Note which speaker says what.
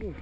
Speaker 1: Ooh.